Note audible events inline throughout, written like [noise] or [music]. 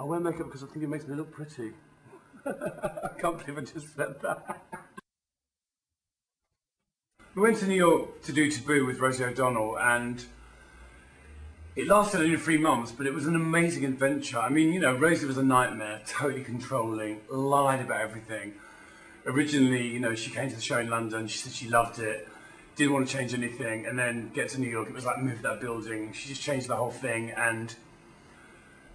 I wear makeup because I think it makes me look pretty. [laughs] I can't believe I just said that. we went to New York to do Taboo with Rosie O'Donnell and it lasted only three months, but it was an amazing adventure. I mean, you know, Rosie was a nightmare, totally controlling, lied about everything. Originally, you know, she came to the show in London, she said she loved it, didn't want to change anything, and then get to New York, it was like move that building. She just changed the whole thing and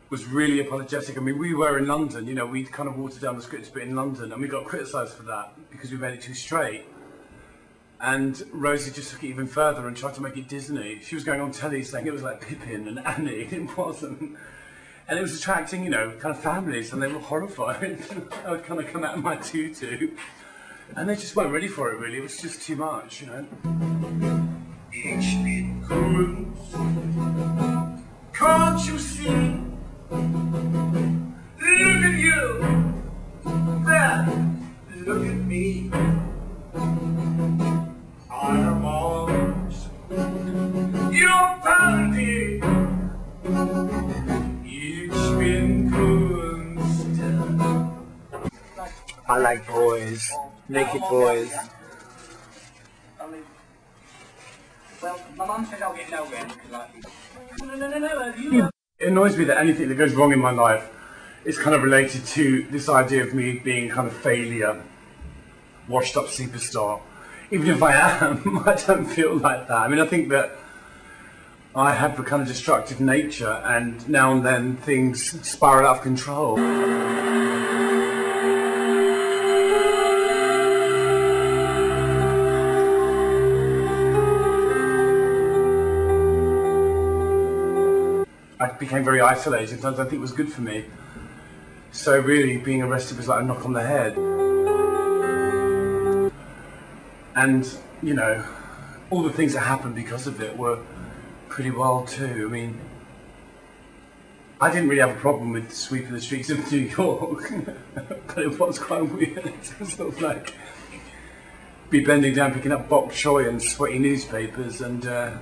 was really apologetic. I mean, we were in London, you know, we kind of watered down the scripts a bit in London, and we got criticised for that because we made it too straight. And Rosie just took it even further and tried to make it Disney. She was going on telly saying it was like Pippin and Annie, [laughs] it wasn't. And it was attracting, you know, kind of families, and they were horrified. [laughs] I would kind of come out of my tutu, and they just weren't ready for it. Really, it was just too much, you know. I like boys, naked boys. Well, my mum said I'll get nowhere It annoys me that anything that goes wrong in my life is kind of related to this idea of me being kind of failure, washed up superstar. Even if I am, [laughs] I don't feel like that. I mean, I think that I have a kind of destructive nature, and now and then things spiral out of control. Became very isolated. and I think it was good for me. So really, being arrested was like a knock on the head. And you know, all the things that happened because of it were pretty wild too. I mean, I didn't really have a problem with sweeping the streets of New York, [laughs] but it was quite weird [laughs] to sort of like be bending down, picking up bok choy and sweaty newspapers, and uh,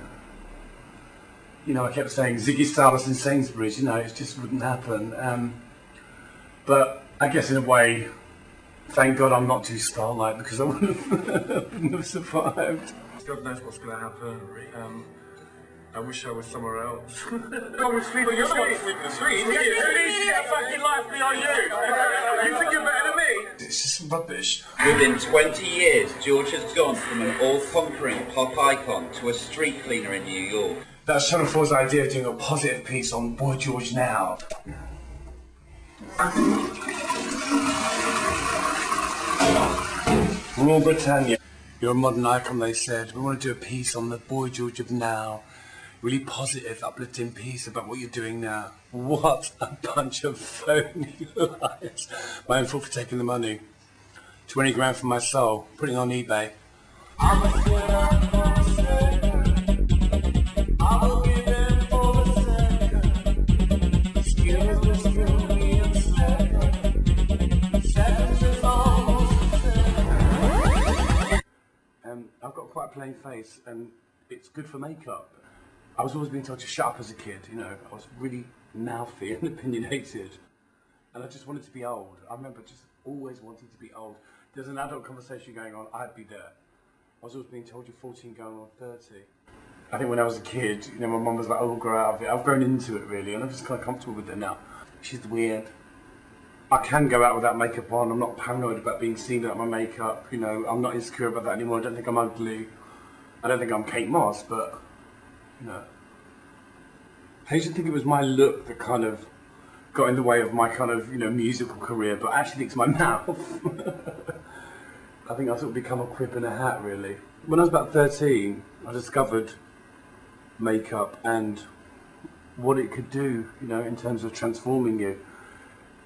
you know, I kept saying Ziggy Stardust in Sainsbury's. You know, it just wouldn't happen. Um, but I guess in a way, thank God I'm not too star-like because I wouldn't have, [laughs] wouldn't have survived. God knows what's going to happen. Um, I wish I was somewhere else. Go [laughs] with sleep, you're not sleeping the street. You got a fucking life beyond you. You think you're better than me? It's just rubbish. Within 20 years, George has gone from an all-conquering pop icon to a street cleaner in New York. That's Channel 4's idea of doing a positive piece on Boy George now. Rule Britannia. You're a modern icon, they said. We want to do a piece on the Boy George of now. Really positive, uplifting piece about what you're doing now. What a bunch of phony [laughs] lies. My own fault for taking the money. 20 grand for my soul, putting on eBay. I've got quite a plain face, and it's good for makeup. I was always being told to shut up as a kid. You know, I was really mouthy [laughs] and opinionated, and I just wanted to be old. I remember just always wanting to be old. There's an adult conversation going on. I'd be there. I was always being told you're 14 going on 30. I think when I was a kid, you know, my mum was like, "Oh, grow out of it." I've grown into it really, and I'm just kind of comfortable with it now. She's weird. I can go out without makeup on. I'm not paranoid about being seen without my makeup. You know, I'm not insecure about that anymore. I don't think I'm ugly. I don't think I'm Kate Moss, but you know, I used to think it was my look that kind of got in the way of my kind of you know musical career, but I actually think it's my [laughs] mouth. I think I sort of become a quip and a hat really. When I was about 13, I discovered makeup and what it could do, you know, in terms of transforming you.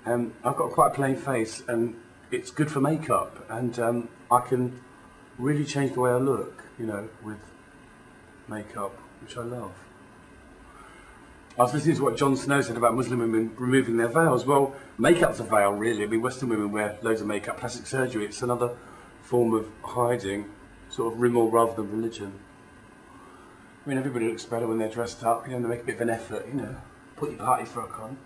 Um, I've got quite a plain face, and it's good for makeup, and um, I can really change the way I look, you know, with makeup, which I love. I was listening to what Jon Snow said about Muslim women removing their veils. Well, makeup's a veil, really. I mean, Western women wear loads of makeup. Plastic surgery, it's another form of hiding, sort of rimmel rather than religion. I mean, everybody looks better when they're dressed up, you know, they make a bit of an effort, you know. Put your party frock on.